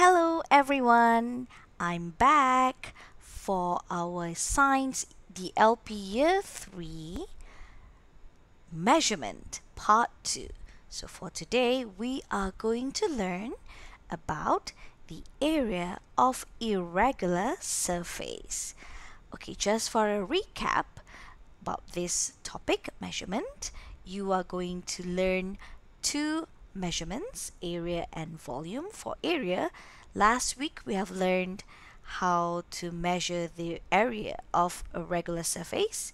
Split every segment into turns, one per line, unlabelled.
Hello everyone, I'm back for our Science DLP Year 3 Measurement Part 2. So for today, we are going to learn about the area of irregular surface. Okay, just for a recap about this topic, measurement, you are going to learn two measurements, area and volume. For area, last week we have learned how to measure the area of a regular surface.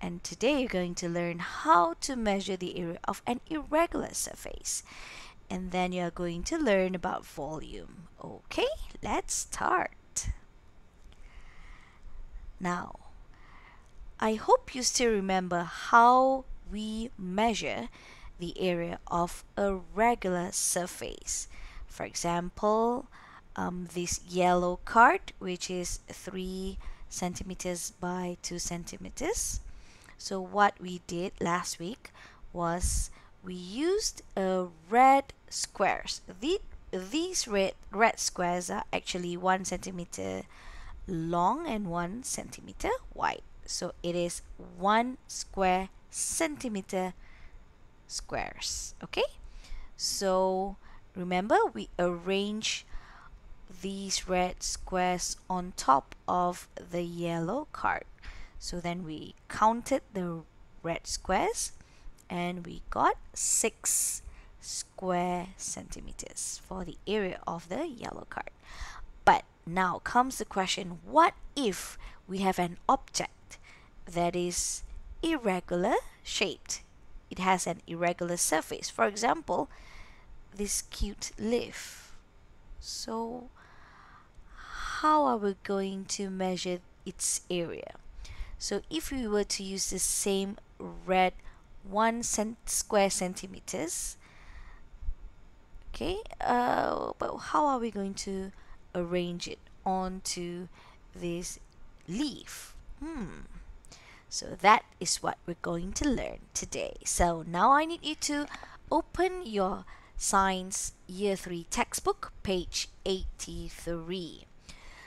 And today you're going to learn how to measure the area of an irregular surface. And then you're going to learn about volume. Okay, let's start. Now, I hope you still remember how we measure the area of a regular surface. For example, um, this yellow card, which is 3 centimeters by 2 centimeters. So what we did last week was we used a red squares. The, these red, red squares are actually 1 centimeter long and 1 centimeter wide. So it is 1 square centimeter squares okay? So remember we arrange these red squares on top of the yellow card. So then we counted the red squares and we got six square centimeters for the area of the yellow card. But now comes the question what if we have an object that is irregular shaped it has an irregular surface. For example, this cute leaf. So how are we going to measure its area? So if we were to use the same red 1 cent square centimeters, okay, uh, but how are we going to arrange it onto this leaf? Hmm. So that is what we're going to learn today. So now I need you to open your Science Year 3 textbook, page 83.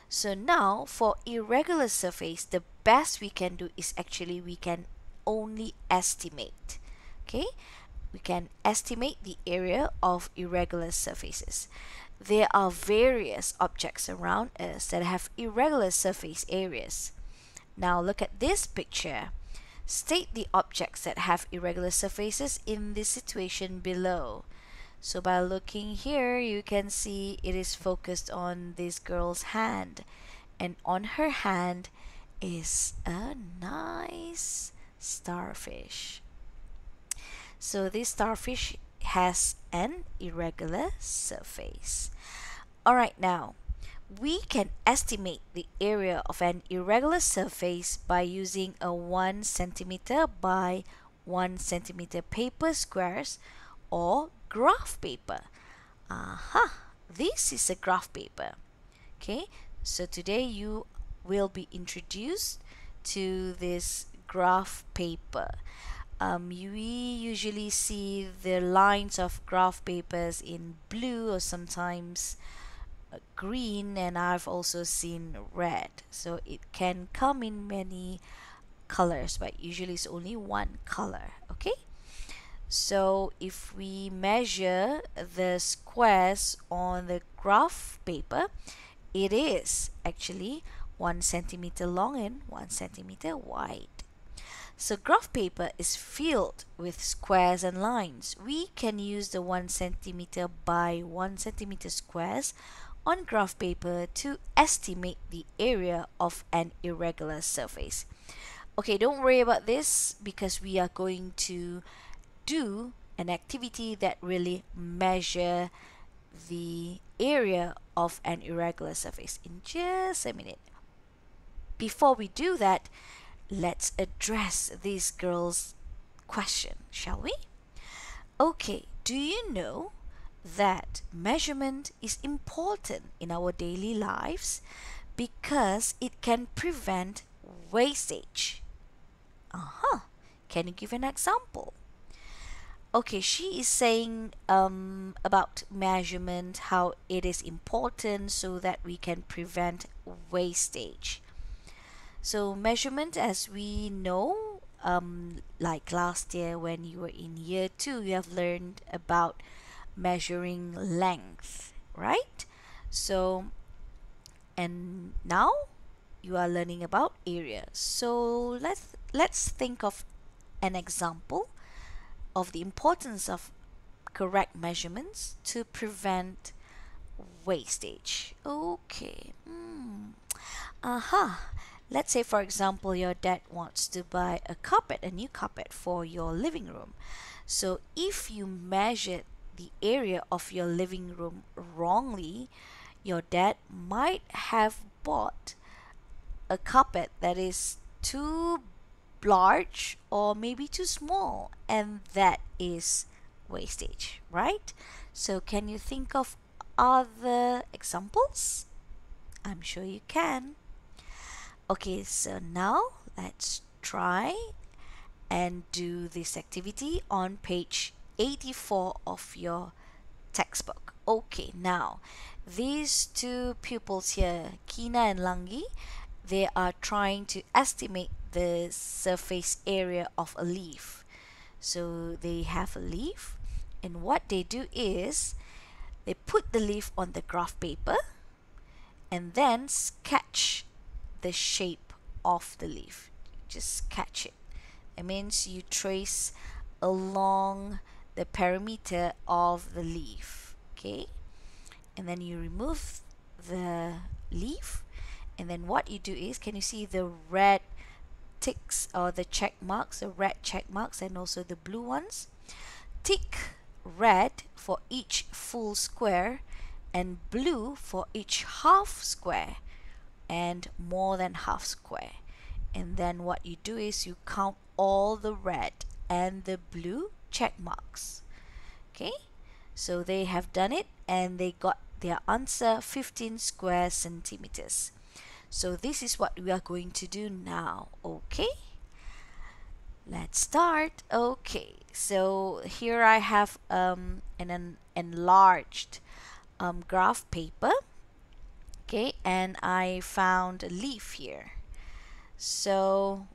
So now for irregular surface, the best we can do is actually we can only estimate. Okay, we can estimate the area of irregular surfaces. There are various objects around us that have irregular surface areas. Now look at this picture. State the objects that have irregular surfaces in this situation below. So by looking here, you can see it is focused on this girl's hand. And on her hand is a nice starfish. So this starfish has an irregular surface. Alright now, we can estimate the area of an irregular surface by using a 1 centimeter by 1 centimeter paper squares or graph paper. Aha, this is a graph paper. Okay, so today you will be introduced to this graph paper. Um, we usually see the lines of graph papers in blue or sometimes green and I've also seen red. So it can come in many colors but usually it's only one color okay? So if we measure the squares on the graph paper it is actually one centimeter long and one centimeter wide. So graph paper is filled with squares and lines. We can use the 1 centimeter by 1 centimeter squares on graph paper to estimate the area of an irregular surface. Okay, don't worry about this because we are going to do an activity that really measure the area of an irregular surface in just a minute. Before we do that, let's address this girl's question, shall we? Okay, do you know that measurement is important in our daily lives because it can prevent wastage. Uh-huh. Can you give an example? okay she is saying um, about measurement how it is important so that we can prevent wastage so measurement as we know um, like last year when you were in year two you have learned about measuring length right so and now you are learning about area so let's let's think of an example of the importance of correct measurements to prevent wastage. Okay. Mm. Aha. Let's say, for example, your dad wants to buy a carpet, a new carpet for your living room. So if you measured the area of your living room wrongly, your dad might have bought a carpet that is too large or maybe too small and that is wastage right? So can you think of other examples? I'm sure you can. Okay so now let's try and do this activity on page 84 of your textbook okay now these two pupils here kina and langi they are trying to estimate the surface area of a leaf. So they have a leaf and what they do is they put the leaf on the graph paper and then sketch the shape of the leaf. Just sketch it. It means you trace along the perimeter of the leaf. Okay? And then you remove the leaf and then what you do is can you see the red ticks or the check marks the red check marks and also the blue ones tick red for each full square and blue for each half square and more than half square and then what you do is you count all the red and the blue check marks. Okay? So they have done it and they got their answer 15 square centimeters. So this is what we are going to do now, okay? Let's start. Okay, so here I have um, an, an enlarged um, graph paper, okay, and I found a leaf here. So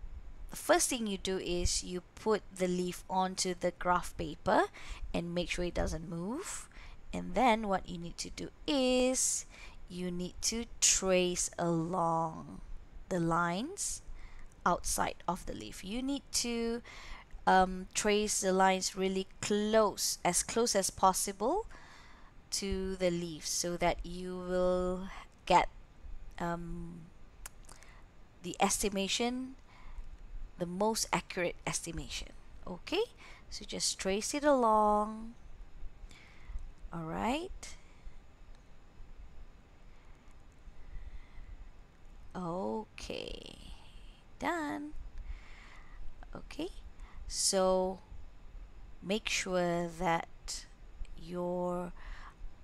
the first thing you do is you put the leaf onto the graph paper and make sure it doesn't move. And then what you need to do is you need to trace along the lines outside of the leaf. You need to um, trace the lines really close, as close as possible to the leaf so that you will get um, the estimation, the most accurate estimation. Okay, so just trace it along. All right. Okay, done. Okay, so make sure that your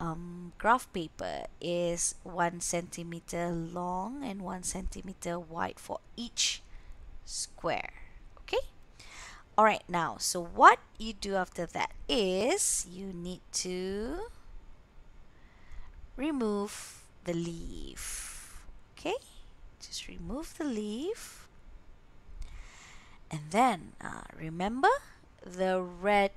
um, graph paper is one centimeter long and one centimeter wide for each square. Okay, all right, now, so what you do after that is you need to remove the leaf. Okay just remove the leaf and then uh, remember the red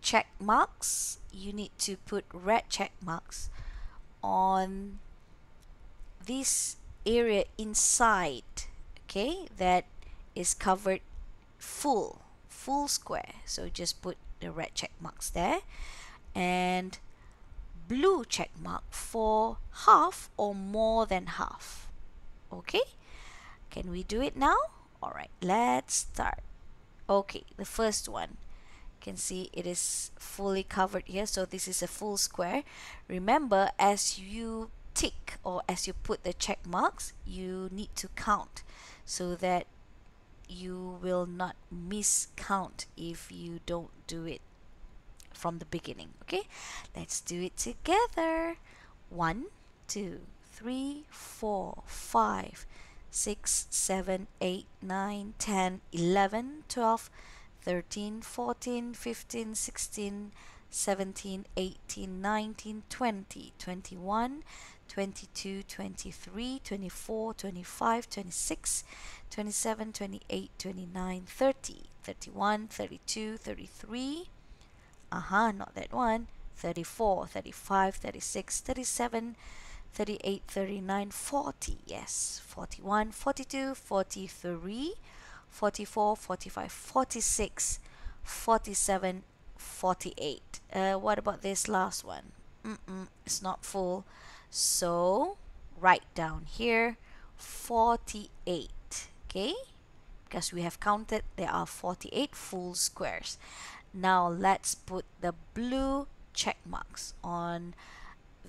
check marks you need to put red check marks on this area inside okay that is covered full full square. So just put the red check marks there. And blue check mark for half or more than half. Okay? Can we do it now? All right let's start. Okay the first one. You can see it is fully covered here. So this is a full square. Remember as you tick or as you put the check marks you need to count so that you will not miscount if you don't do it from the beginning okay? Let's do it together. One two three, four, five, six, seven, eight, nine, ten, eleven, twelve, 13, 14, 15, 16, 17, 18, 19, 20, 21, 22, 23, 24, 25, 26, 27, 28, 29, 30, 31, 32, 33, uh-huh, not that one, 34, 35, 36, 37, 38, 39, 40, yes, 41, 42, 43, 44, 45, 46, 47, 48. Uh, what about this last one? Mm-mm, it's not full. So, write down here 48, okay? Because we have counted, there are 48 full squares. Now, let's put the blue check marks on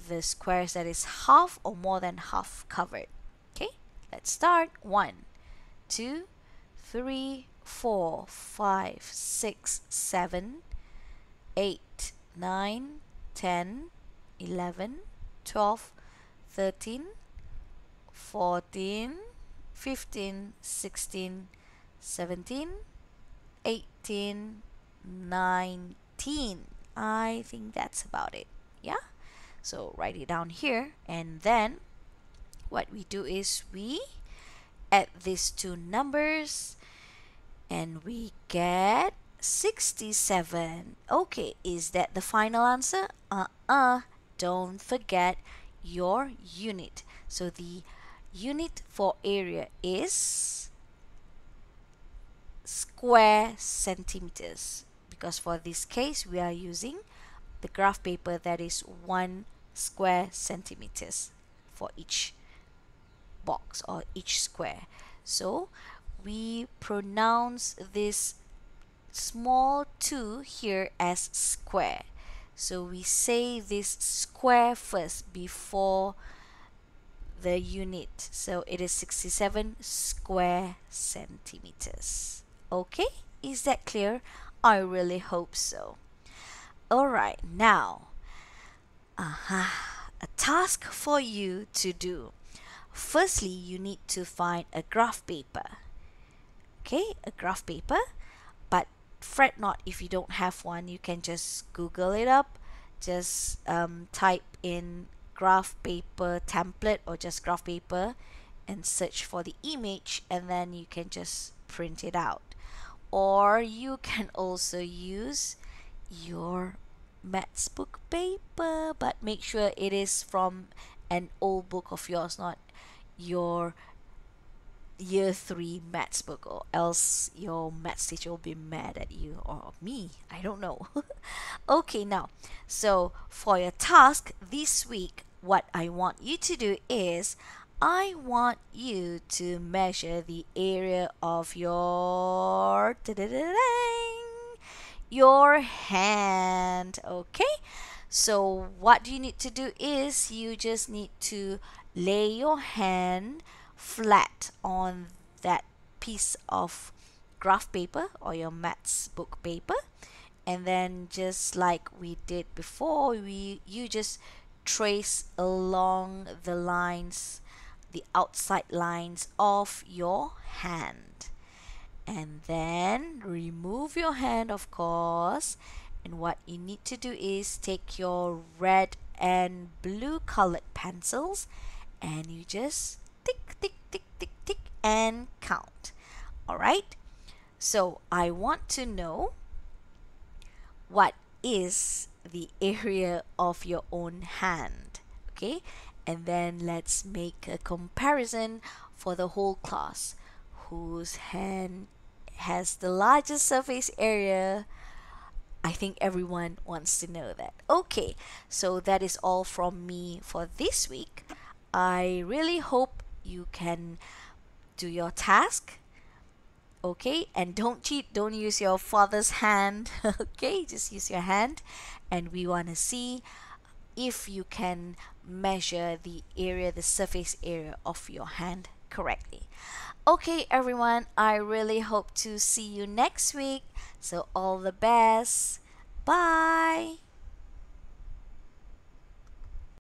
the squares that is half or more than half covered. Okay, let's start. One, two, three, four, five, six, seven, eight, nine, ten, eleven, twelve, thirteen, fourteen, fifteen, sixteen, seventeen, eighteen, nineteen. I think that's about it. Yeah? So write it down here and then what we do is we add these two numbers and we get 67. Okay, is that the final answer? Uh-uh. Don't forget your unit. So the unit for area is square centimeters. Because for this case we are using the graph paper that is one square centimeters for each box or each square. So we pronounce this small 2 here as square. So we say this square first before the unit. So it is 67 square centimeters. Okay? Is that clear? I really hope so. Alright now uh-huh, a task for you to do. Firstly you need to find a graph paper. Okay? A graph paper but fret not if you don't have one. You can just google it up. Just um, type in graph paper template or just graph paper and search for the image and then you can just print it out. Or you can also use your maths book paper but make sure it is from an old book of yours not your year 3 maths book or else your maths teacher will be mad at you or me. I don't know. Okay now so for your task this week what I want you to do is I want you to measure the area of your your hand okay? So what you need to do is you just need to lay your hand flat on that piece of graph paper or your maths book paper. And then just like we did before we you just trace along the lines the outside lines of your hand. And then remove your hand of course. And what you need to do is take your red and blue colored pencils and you just tick tick tick tick tick and count. All right so I want to know what is the area of your own hand okay and then let's make a comparison for the whole class whose hand has the largest surface area I think everyone wants to know that. Okay, so that is all from me for this week. I really hope you can do your task. Okay, and don't cheat, don't use your father's hand. okay, just use your hand. And we want to see if you can measure the area, the surface area of your hand correctly. Okay, everyone, I really hope to see you next week. So, all the best. Bye.